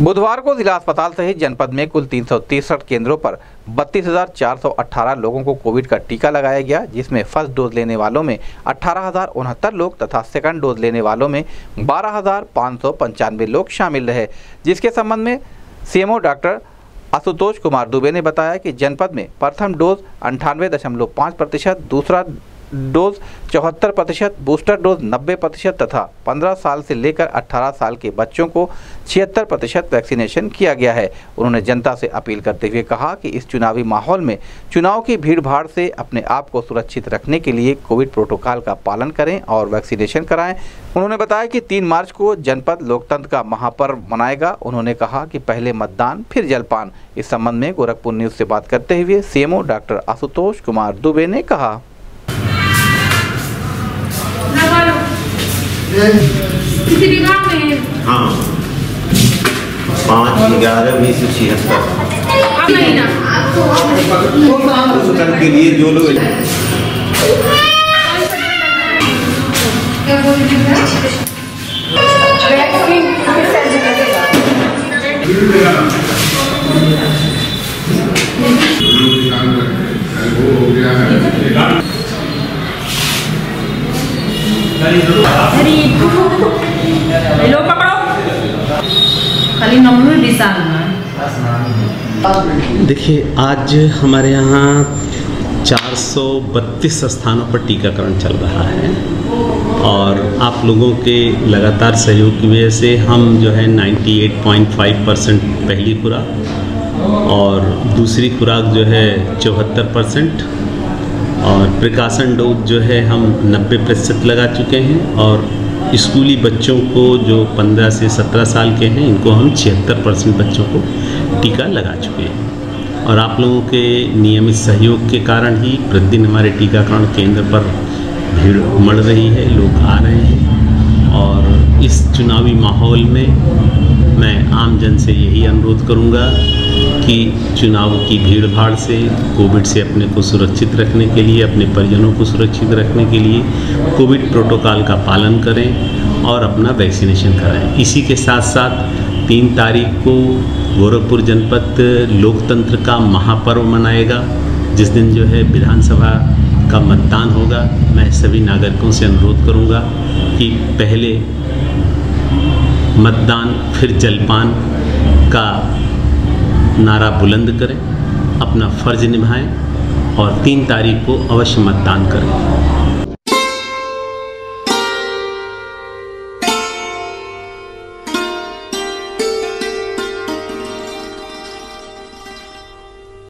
बुधवार को जिला अस्पताल सहित जनपद में कुल तीन केंद्रों पर बत्तीस लोगों को कोविड का टीका लगाया गया, जिसमें फ़र्स्ट डोज लेने वालों में अठारह लोग तथा सेकंड डोज लेने वालों में बारह लोग शामिल रहे। जिसके संबंध में सीएमओ डॉक्टर आशुतोष कुमार दुबे ने बताया कि जनपद में प्रथम डोज अंठानवे दशमलव पाँच प्रतिशत, दूसरा डोज चौहत्तर प्रतिशत, बूस्टर डोज नब्बे प्रतिशत तथा 15 साल से लेकर 18 साल के बच्चों को छिहत्तर प्रतिशत वैक्सीनेशन किया गया है। उन्होंने जनता से अपील करते हुए कहा कि इस चुनावी माहौल में चुनाव की भीड़ भाड़ से अपने आप को सुरक्षित रखने के लिए कोविड प्रोटोकॉल का पालन करें और वैक्सीनेशन कराएँ। उन्होंने बताया कि तीन मार्च को जनपद लोकतंत्र का महापर्व मनाएगा। उन्होंने कहा कि पहले मतदान, फिर जलपान। इस संबंध में गोरखपुर न्यूज़ से बात करते हुए सीएमओ डॉक्टर आशुतोष कुमार दुबे ने कहा। किसी विभाग में? हाँ। पाँच ग्यारह छिहत्तर। ना उस कल के लिए जो लोग लो पकड़ो खाली देखिए, आज हमारे यहाँ 432 स्थानों पर टीकाकरण चल रहा है और आप लोगों के लगातार सहयोग की वजह से हम जो है 98.5 परसेंट पहली खुराक और दूसरी खुराक जो है चौहत्तर परसेंट और प्रिकाशन डोज जो है हम 90 प्रतिशत लगा चुके हैं और स्कूली बच्चों को जो 15 से 17 साल के हैं, इनको हम छिहत्तर परसेंट बच्चों को टीका लगा चुके हैं। और आप लोगों के नियमित सहयोग के कारण ही प्रतिदिन हमारे टीकाकरण केंद्र पर भीड़ उमड़ रही है, लोग आ रहे हैं। और इस चुनावी माहौल में मैं आम जन से यही अनुरोध करूँगा कि चुनाव की भीड़ भाड़ से, कोविड से अपने को सुरक्षित रखने के लिए, अपने परिजनों को सुरक्षित रखने के लिए कोविड प्रोटोकॉल का पालन करें और अपना वैक्सीनेशन कराएँ। इसी के साथ साथ तीन तारीख को गोरखपुर जनपद लोकतंत्र का महापर्व मनाएगा, जिस दिन जो है विधानसभा का मतदान होगा। मैं सभी नागरिकों से अनुरोध करूँगा कि पहले मतदान, फिर जलपान का नारा बुलंद करें, अपना फ़र्ज़ निभाएँ और तीन तारीख को अवश्य मतदान करें।